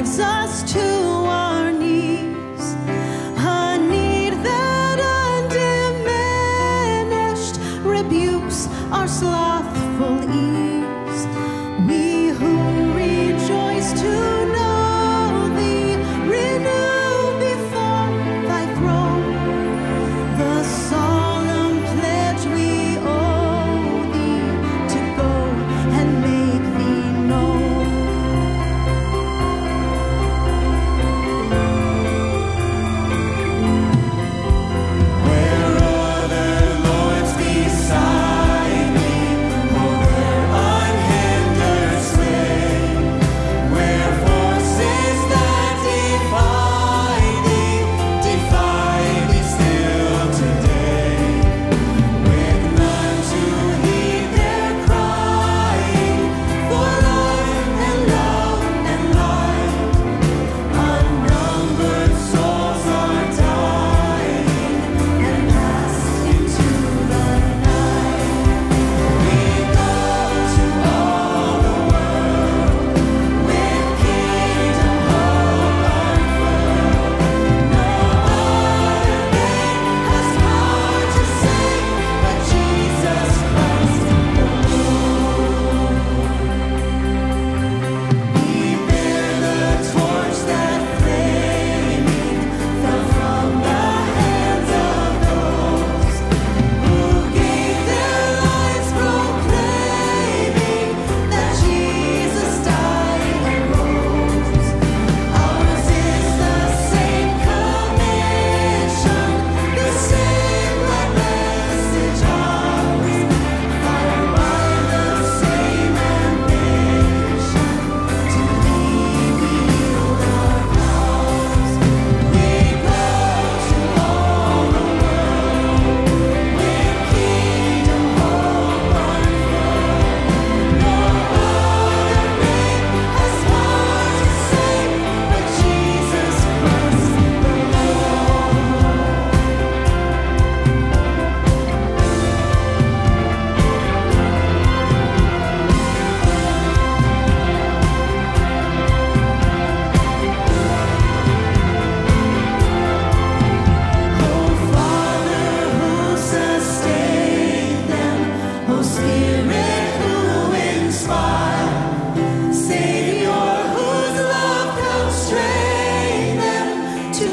drives us to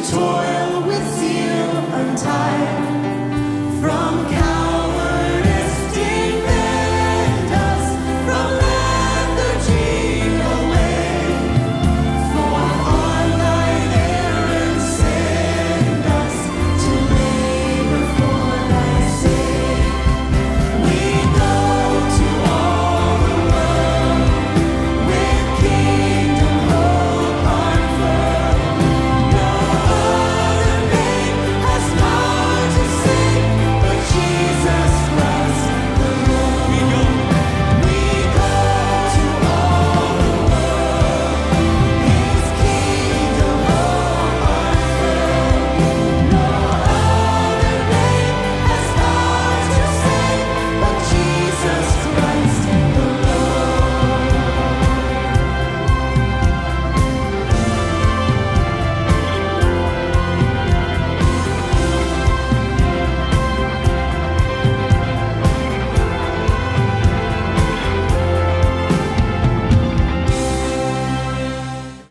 toil with zeal untied. From